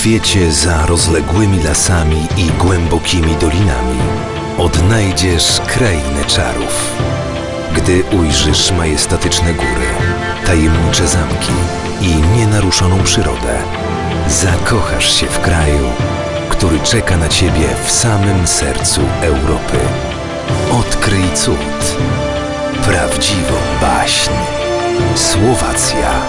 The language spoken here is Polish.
świecie za rozległymi lasami i głębokimi dolinami odnajdziesz krainę czarów. Gdy ujrzysz majestatyczne góry, tajemnicze zamki i nienaruszoną przyrodę, zakochasz się w kraju, który czeka na Ciebie w samym sercu Europy. Odkryj cud, prawdziwą baśń. Słowacja.